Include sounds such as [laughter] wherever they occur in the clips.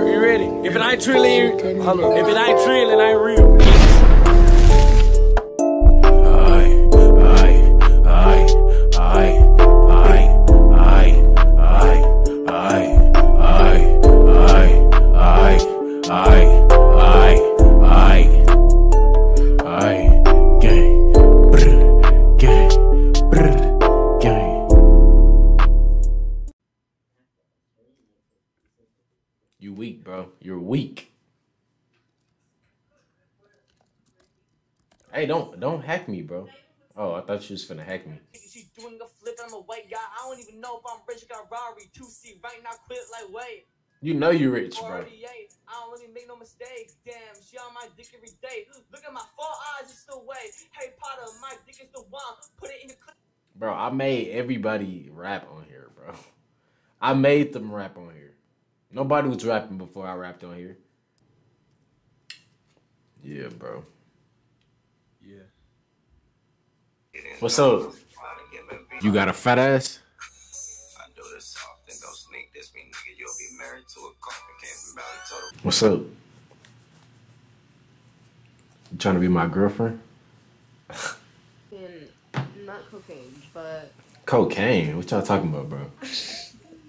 work. You ready? If it ain't on. If it ain't trilling, ain't real. You weak, bro. You're weak. Hey, don't don't hack me, bro. Oh, I thought you was finna hack me. She doing a flip, I'm away, y'all. I don't even know if I'm rich. Got Rari, 2C right now, quit like wait. You know you rich, bro. I don't really make no mistakes. Damn, she on my dick every day. Look at my four eyes, it's the way. Potter, my dick is the one. Put it in the clip. Bro, I made everybody rap on here, bro. [laughs] I made them rap on here. Nobody was rapping before I rapped on here. Yeah, bro. Yeah. What's up? You got a fat ass? I do this often, don't sneak this me, nigga. You'll be married to a coffin, can't be married to What's up? You trying to be my girlfriend? And not cocaine, but Cocaine? What y'all talking about, bro? [laughs]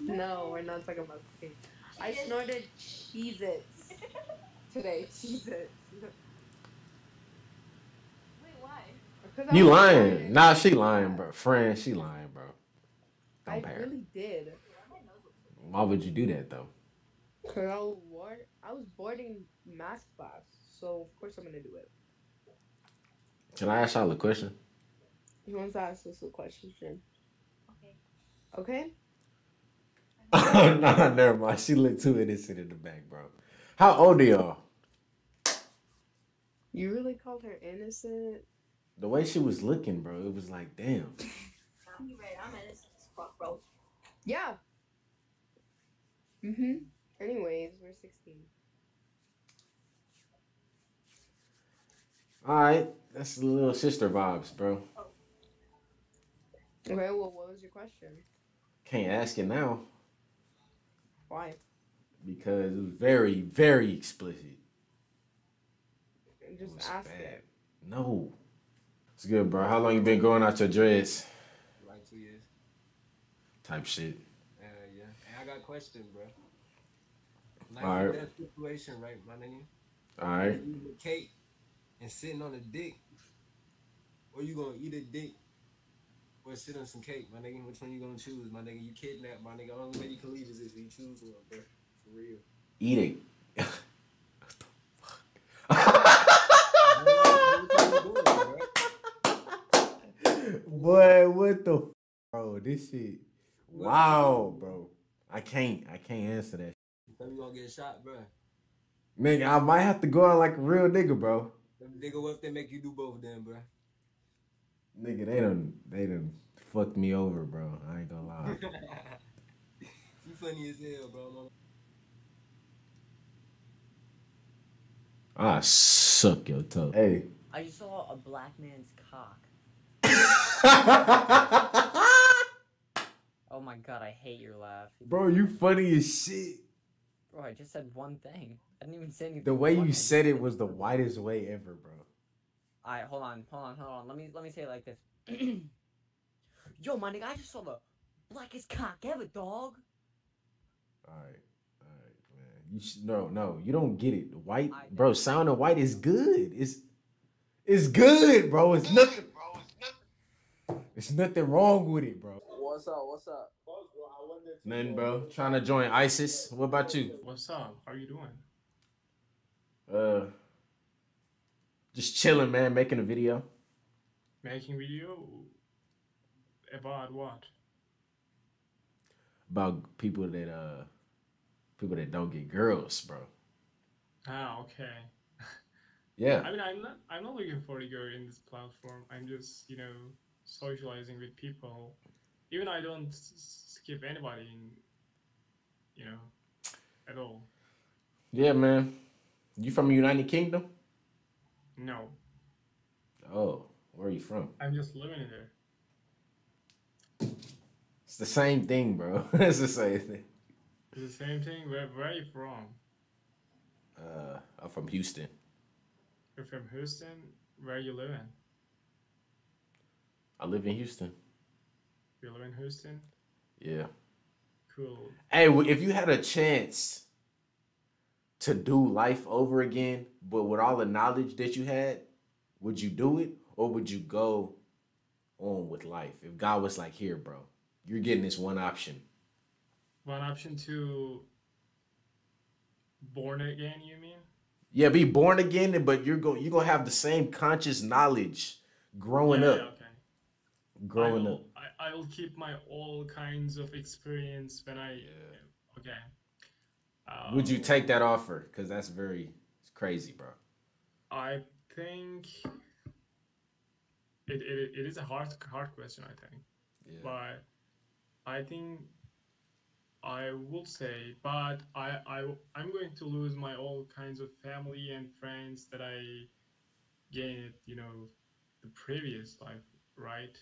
no, we're not talking about cocaine. I snorted Cheez Its today. Cheez Its. Wait, why? You lying? Nah, she lying, bro. Friend, she lying, bro. Don't pay her. really did. Why would you do that though? Cause I was bored. I was bored in math class, so of course I'm gonna do it. Can I ask y'all a question? He wants to ask us a question. Okay. Okay. Oh, [laughs] nah, never mind. She looked too innocent in the back, bro. How old are y'all? You really called her innocent? The way she was looking, bro, it was like, damn. [laughs] You right, I'm innocent as fuck, bro. Yeah. Mhm. Anyways, we're 16. All right, that's the little sister vibes, bro. Okay. Well, what was your question? Can't ask it now Why? because it was very, very explicit. It Just was ask bad. it. No. It's good, bro. How long you been growing out your dreads? Like two years. Type shit. Uh, yeah. And I got a question, bro. Life All or right. situation, right, my nigga? All right. Eating a cake and sitting on a dick, or you gonna eat a dick or sit on some cake, my nigga? Which one you gonna choose, my nigga? You kidnapped, my nigga. Only way you can leave is if you choose one, bro. For real. Eat it. [laughs] Boy, what the f- bro? This shit. Wow, bro. I can't. I can't answer that. Tell me you gonna get shot, bro. Nigga, I might have to go out like a real nigga, bro. Nigga, what if they make you do both of them, bro? Nigga, they done they done fucked me over, bro. I ain't gonna lie. [laughs] you funny as hell, bro. I suck your toe. Hey. I just saw a black man's cock. [laughs] Oh my god, I hate your laugh. Bro, you funny as shit. Bro, I just said one thing. I didn't even say anything. The way you said it was the whitest way ever, bro. Alright, hold on, hold on, hold on. Let me let me say it like this. [clears throat] Yo, my nigga, I just saw the blackest cock ever, dog. Alright, alright, man. You sh- no, no, you don't get it. White, I- bro. Sound of white is good. It's it's good, bro. It's nothing. bro. It's nothing wrong with it, bro. What's up? What's up? Nothing, bro. Trying to join ISIS. What about you? What's up? How are you doing? Uh, just chilling, man. Making a video. Making video about what? about people that uh people that don't get girls, bro. Ah, okay. [laughs] Yeah. I mean, I'm not. I'm not looking for a girl in this platform. I'm just, you know, socializing with people. Even I don't skip anybody in, you know, at all. Yeah, man. You from United Kingdom? No, Oh, where are you from? I'm just living in there. It's the same thing, bro. [laughs] it's the same thing. It's the same thing. Where, where are you from? Uh, I'm from Houston. You're from Houston. Where are you living? I live in Houston. You live in Houston. Yeah. Cool. Hey, if you had a chance to do life over again, but with all the knowledge that you had, would you do it or would you go on with life? If God was like, "Here, bro, you're getting this one option." One option to born again. You mean? Yeah, be born again, but you're going you're gonna have the same conscious knowledge growing Yeah, up. yeah, okay. Growing I will, up. I, I will keep my all kinds of experience when I. Okay. Would you Uh, take that offer? Because that's very it's crazy, bro. I think it, it, it is a hard hard question. I think, Yeah. but I think I would say, but I I I'm going to lose my all kinds of family and friends that I gained. You know, the previous life, right?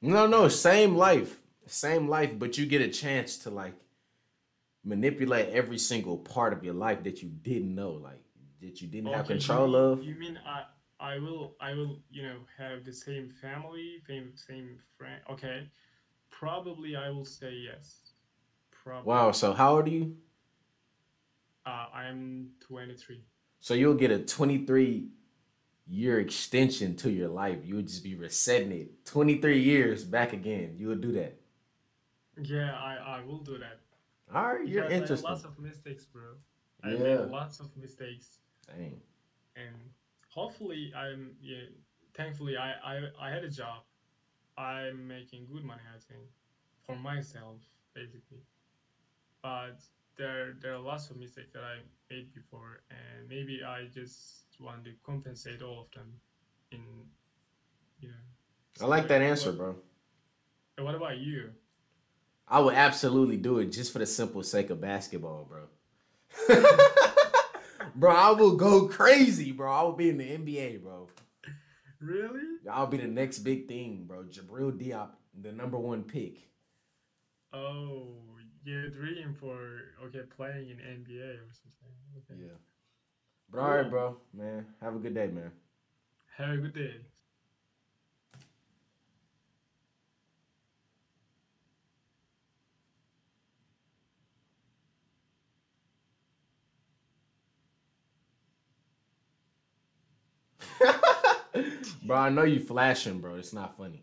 No, no, same life. Same life, but you get a chance to like manipulate every single part of your life that you didn't know, like that you didn't have Okay, you control mean- of. You mean I I will I will you know have the same family, same same friend? Okay, probably I will say yes. Probably. Wow, so how old are you? Uh, I'm 23. So you'll get a 23 year extension to your life. You would just be resetting it 23 years back again. You would do that. Yeah, I I will do that. All right, you're Because I had interesting. Lots of mistakes, bro. I Yeah. made lots of mistakes, Dang. and hopefully I'm yeah. Thankfully, I I I had a job. I'm making good money, I think, for myself basically. But there there are lots of mistakes that I made before, and maybe I just want to compensate all of them. In you know. I like that answer, What- bro. and What about you? I would absolutely do it just for the simple sake of basketball, bro. [laughs] bro, I will go crazy, bro. I will be in the NBA, bro. Really? I'll be the next big thing, bro. Jabril Diop, the number one pick. Oh, you're dreaming for okay playing in NBA or something. Okay. Yeah. But all right, bro, man. Have a good day, man. Have a good day. Bro, I know you flashing, bro. It's not funny.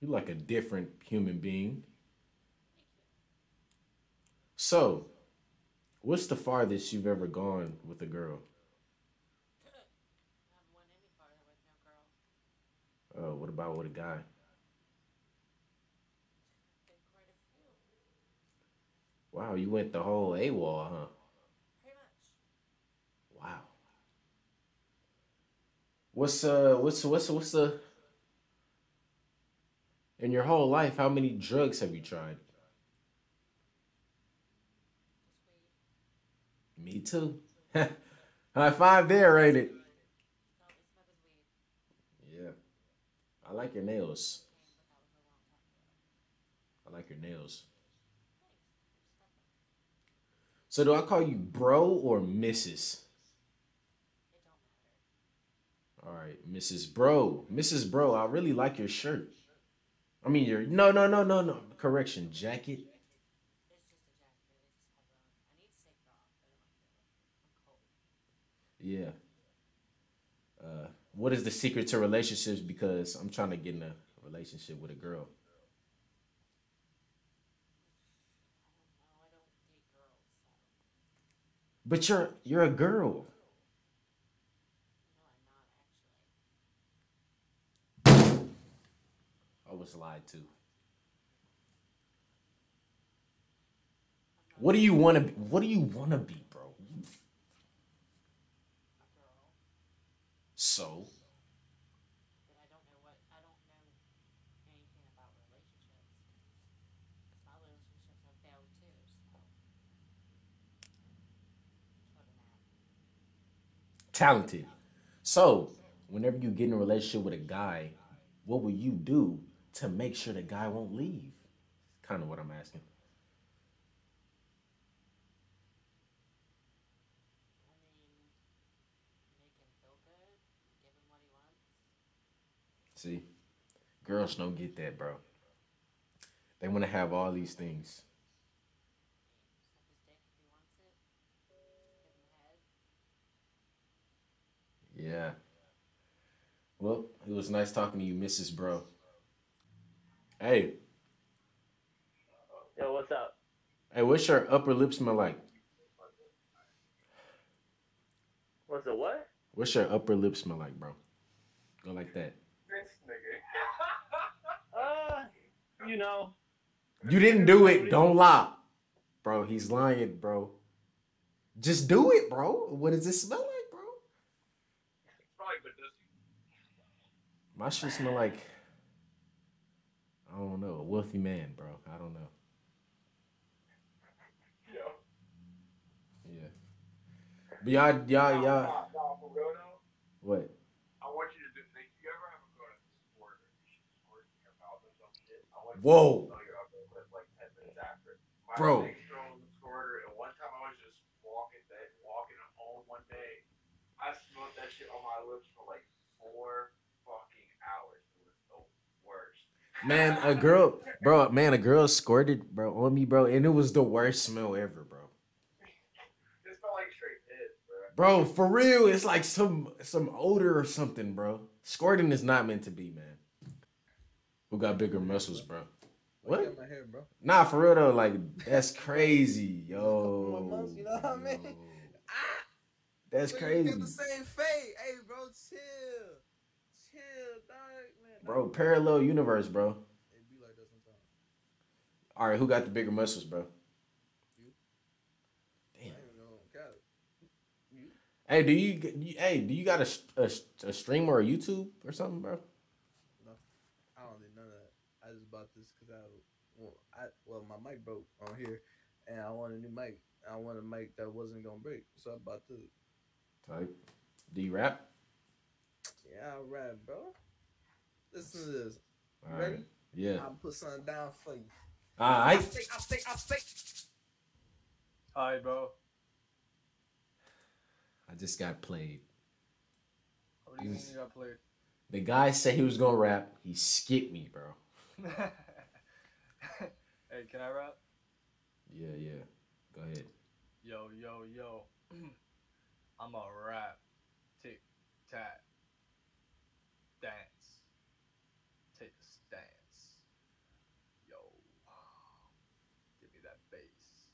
You like a different human being. So, what's the farthest you've ever gone with a girl? Oh, what about with a guy? Wow, you went the whole AWOL, huh? Wow. What's uh what's what's what's the in your whole life, how many drugs have you tried? Me too. [laughs] High five there, ain't it? Yeah. I like your nails. I like your nails. So do I call you bro or Mrs.? All right, Mrs. Bro. Mrs. Bro, I really like your shirt. I mean your no no no no no correction, jacket. Yeah. Uh, what is the secret to relationships? Because I'm trying to get in a relationship with a girl. But you're you're a girl. Was lied to. What do you want to be? What do you want to be, bro? So, talented. So, whenever you get in a relationship with a guy, what will you do to make sure the guy won't leave? Kind of what I'm asking. See, girls don't get that, bro. They want to have all these things. Yeah. Well, it was nice talking to you, Mrs. Bro. Hey, Yo, what's up? hey, what's your upper lip smell like? What's the what? What's your upper lip smell like, bro? Go like that. This nigga. [laughs] Uh, you know. You didn't do it. Don't lie. Bro, he's lying, bro. Just do it, bro. What does it smell like, bro? My shit smell like I don't know, a wealthy man, bro. I don't know. Yeah. But y'all, y'all, y'all. What? I want you to do. Like, you ever have a girl that's a squirter, she squirts in your mouth or some shit. I want you Whoa. to smell your upper lip like ten minutes after. My Bro. next girl was a squirter, and one time I was just walking that walking home one day. I smelled that shit on my lips for like four fucking hours. It was the worst. Man, a girl, bro, man, a girl squirted, bro, on me, bro, and it was the worst smell ever, bro. It smelled like straight piss, bro. Bro, for real, it's like some some odor or something, bro. Squirting is not meant to be, man. Who got bigger muscles, bro? What? My hair, bro. Nah, for real though, like that's crazy, yo. [laughs] Months, you know what I mean? yo. Ah! That's crazy, the same fate. Hey, bro, chill. Chill, dog, man. Bro. Parallel universe, bro. It be like that sometimes. All right, who got the bigger muscles, bro? You. Damn. I ain't know. Got it. You? Hey, do you, you hey, do you got a, a, a stream or a YouTube or something, bro? No. I don't need none of that. I just bought this because I, well, I, well, my mic broke on here, and I want a new mic. I want a mic that wasn't gonna break, so I bought this. Type. Do you rap? Yeah, I rap, bro. Listen to this. All Ready? right. Yeah. I'll put something down for you. All right. I say, I say, I say. Hi, bro. I just got played. What do you mean you got played? The guy said he was gonna rap. He skipped me, bro. [laughs] hey, can I rap? Yeah, yeah. Go ahead. Yo, yo, yo. [clears throat] I'm a rap. Tick, tack. Dance. Take a stance. Yo. Give me that bass.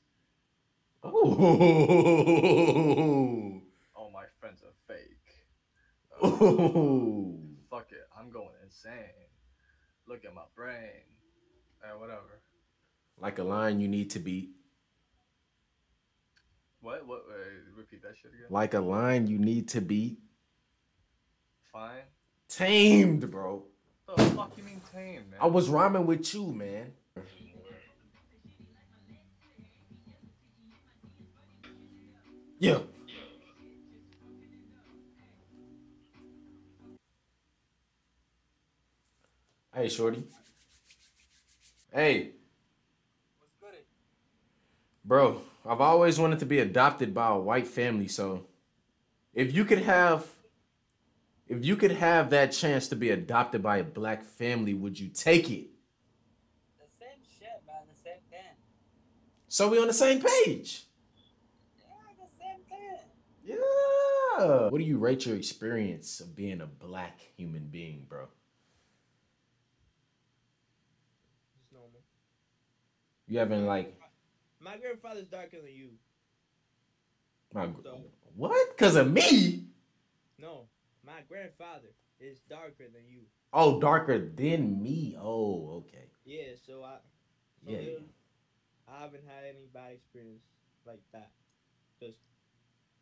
Oh. All my friends are fake. Oh. Fuck it. I'm going insane. Look at my brain. Uh, whatever. Like a line you need to beat. What? What? Uh, repeat that shit again. Like a line you need to beat. Fine. Tamed, bro. What The fuck you mean tame, man? I was rhyming with you, man. Yeah. Hey, shorty. Hey. Bro, I've always wanted to be adopted by a white family, so if you could have if you could have that chance to be adopted by a black family, would you take it? The same shit, man. The same thing. So we on the same page. Yeah, the same thing. Yeah. What do you rate your experience of being a black human being, bro? It's normal. You haven't like My grandfather's darker than you. my So, what? Cause of me? no, my grandfather is darker than you. Oh, darker than me. Oh, okay. Yeah, so I. So Yeah. it- I haven't had any bad experience like that. Just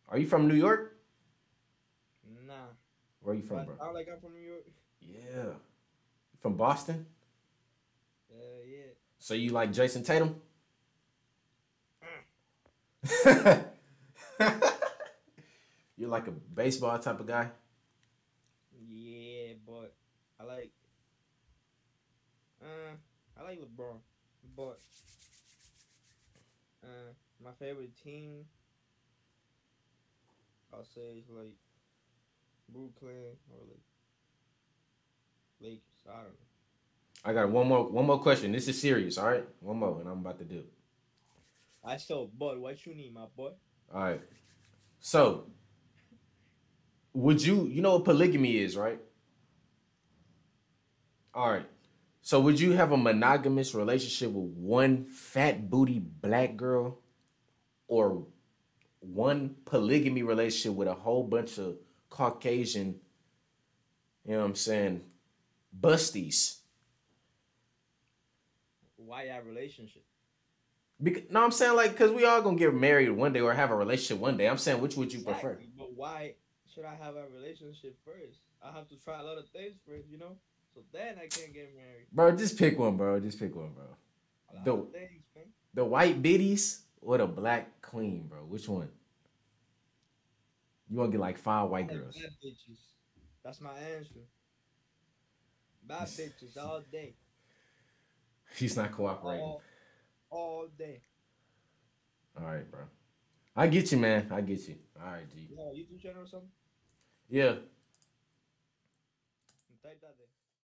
Are you from New York? Nah. Where are you from, But bro? I like I'm from New York. Yeah. From Boston? Uh, yeah. So you like Jayson Tatum? [laughs] You're like a baseball type of guy? Yeah, but I like. Uh, I like LeBron, but uh, my favorite team, I'll say is like Brooklyn or like Lakers. I don't know. I got one more one more question. This is serious, all right? One more, and I'm about to do. I still, boy, what you need, my boy? All right. So, would you you know what polygamy is, right? All right. So, would you have a monogamous relationship with one fat booty black girl or one polygamy relationship with a whole bunch of Caucasian, you know what I'm saying, busties? Why that relationship? Because, no, I'm saying like because we all gonna get married one day or have a relationship one day. I'm saying which would you prefer? But why should I have a relationship first? I have to try a lot of things first, you know. So then I can't get married. Bro, just pick one, bro. Just pick one, bro. The things, the white biddies or the black queen, bro. Which one? You to get like five white girls? Bad bitches. That's my answer. Bad bitches all day, She's not cooperating. all, all day. All right, bro. I get you, man. I get you. All right, G. Know, YouTube channel or something? Yeah. Type that there.